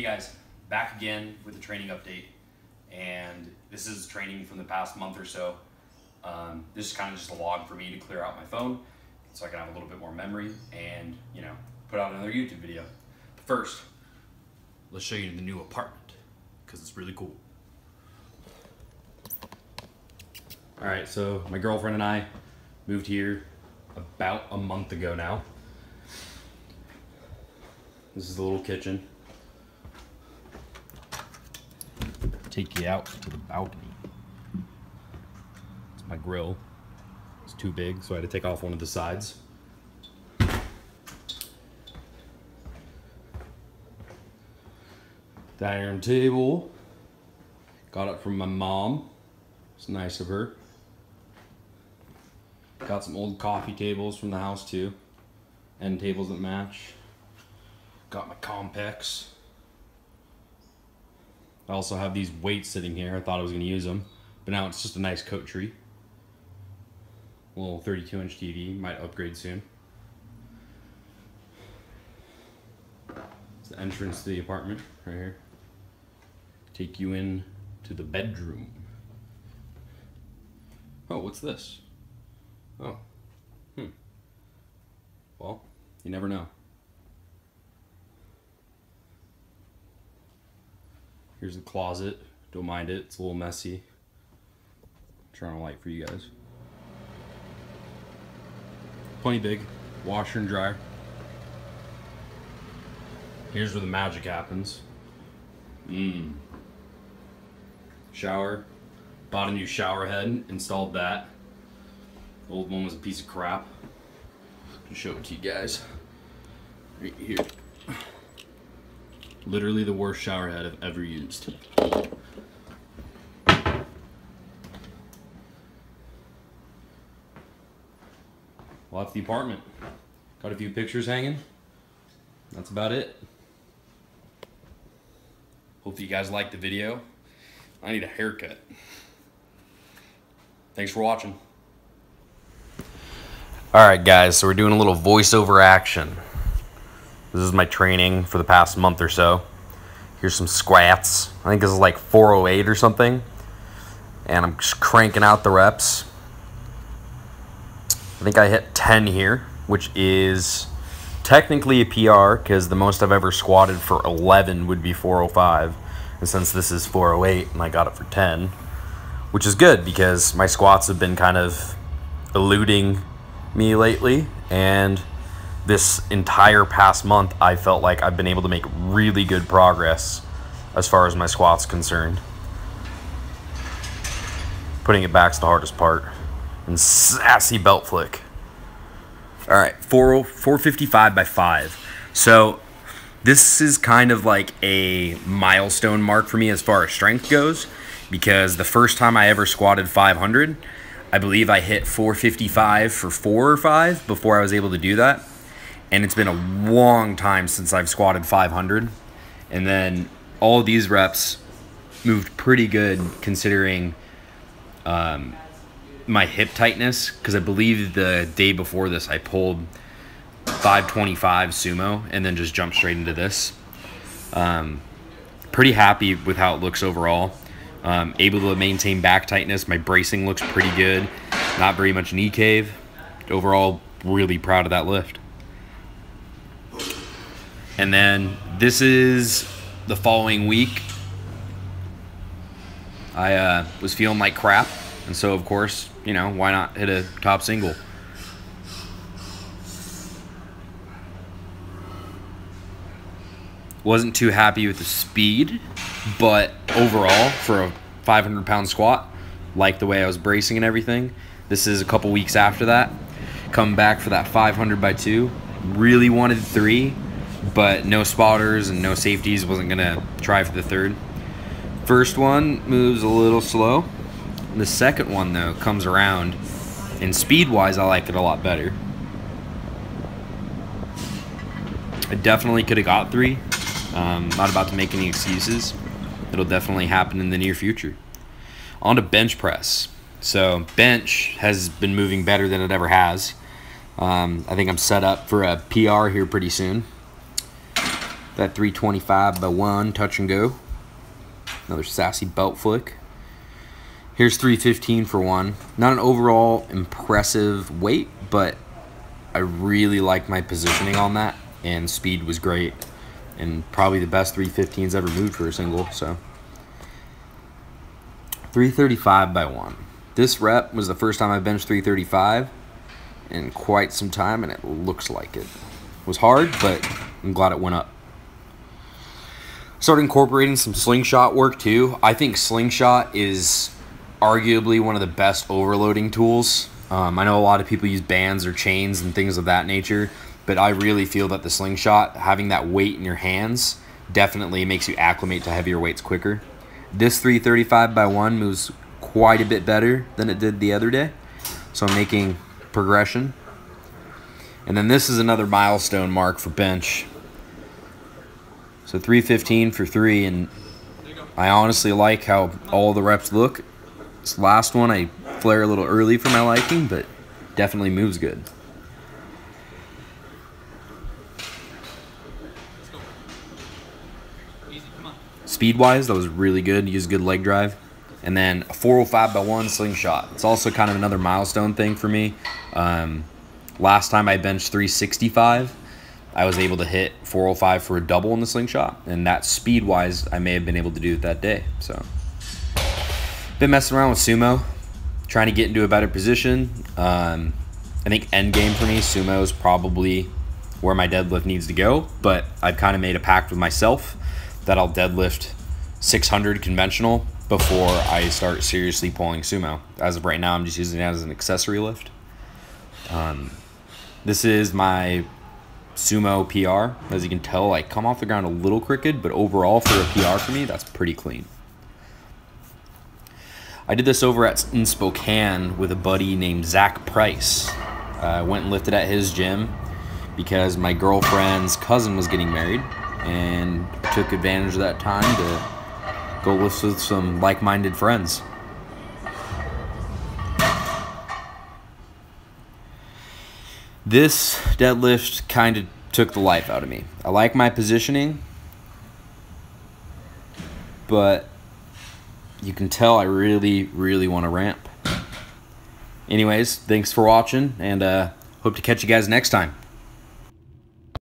Hey guys, back again with a training update. And this is training from the past month or so. Um, this is kind of just a log for me to clear out my phone so I can have a little bit more memory and, you know, put out another YouTube video. But first, let's show you the new apartment because it's really cool. All right, so my girlfriend and I moved here about a month ago now. This is the little kitchen. Take you out to the balcony. It's my grill. It's too big, so I had to take off one of the sides. Dining room table. Got it from my mom. It's nice of her. Got some old coffee tables from the house too. End tables that match. Got my Compex. I also have these weights sitting here. I thought I was going to use them, but now it's just a nice coat tree. A Little 32 inch TV, might upgrade soon. It's the entrance to the apartment right here. Take you in to the bedroom. Oh, what's this? Oh. Hmm. Well, you never know. Here's the closet. Don't mind it. It's a little messy. I'm trying to light for you guys. Plenty big. Washer and dryer. Here's where the magic happens. Mmm. Shower. Bought a new shower head. Installed that. The old one was a piece of crap. I'll show it to you guys. Right here. Literally the worst shower head I've ever used. Well, that's the apartment. Got a few pictures hanging. That's about it. Hope you guys liked the video. I need a haircut. Thanks for watching. Alright guys, so we're doing a little voiceover action. This is my training for the past month or so. Here's some squats. I think this is like 408 or something. And I'm just cranking out the reps. I think I hit 10 here, which is technically a PR because the most I've ever squatted for 11 would be 405. And since this is 408 and I got it for 10, which is good because my squats have been kind of eluding me lately. And this entire past month, I felt like I've been able to make really good progress as far as my squats concerned. Putting it back's the hardest part. And sassy belt flick. All right, 4, 455 by 5. So this is kind of like a milestone mark for me as far as strength goes because the first time I ever squatted 500, I believe I hit 455 for 4 or 5 before I was able to do that and it's been a long time since I've squatted 500. And then all these reps moved pretty good considering um, my hip tightness because I believe the day before this I pulled 525 sumo and then just jumped straight into this. Um, pretty happy with how it looks overall. Um, able to maintain back tightness. My bracing looks pretty good. Not very much knee cave. Overall, really proud of that lift. And then this is the following week. I uh, was feeling like crap. And so, of course, you know, why not hit a top single? Wasn't too happy with the speed, but overall, for a 500 pound squat, like the way I was bracing and everything. This is a couple weeks after that. Come back for that 500 by 2. Really wanted 3 but no spotters and no safeties. Wasn't gonna try for the third. First one moves a little slow. The second one though comes around, and speed-wise, I like it a lot better. I definitely could have got three. Um, not about to make any excuses. It'll definitely happen in the near future. On to bench press. So bench has been moving better than it ever has. Um, I think I'm set up for a PR here pretty soon. That 325 by 1 touch and go. Another sassy belt flick. Here's 315 for one. Not an overall impressive weight, but I really like my positioning on that, and speed was great, and probably the best 315s ever moved for a single. So 335 by one. This rep was the first time I benched 335 in quite some time, and it looks like it. it was hard, but I'm glad it went up. Started incorporating some slingshot work too. I think slingshot is arguably one of the best overloading tools. Um, I know a lot of people use bands or chains and things of that nature, but I really feel that the slingshot, having that weight in your hands, definitely makes you acclimate to heavier weights quicker. This 335 by 1 moves quite a bit better than it did the other day, so I'm making progression. And then this is another milestone mark for bench. So 315 for 3, and I honestly like how all the reps look. This last one I flare a little early for my liking, but definitely moves good. Speed wise, that was really good. Use good leg drive. And then a 405 by 1 slingshot. It's also kind of another milestone thing for me. Um, last time I benched 365, I was able to hit 405 for a double in the slingshot. And that speed wise, I may have been able to do it that day. So. Been messing around with sumo, trying to get into a better position. Um, I think end game for me, sumo is probably where my deadlift needs to go, but I've kind of made a pact with myself that I'll deadlift 600 conventional before I start seriously pulling sumo. As of right now, I'm just using it as an accessory lift. Um, this is my sumo PR. As you can tell, I come off the ground a little crooked, but overall for a PR for me, that's pretty clean. I did this over at in Spokane with a buddy named Zach Price. Uh, I went and lifted at his gym because my girlfriend's cousin was getting married and took advantage of that time to go lift with some like-minded friends. This deadlift kind of took the life out of me. I like my positioning, but you can tell I really, really want to ramp. Anyways, thanks for watching, and uh, hope to catch you guys next time.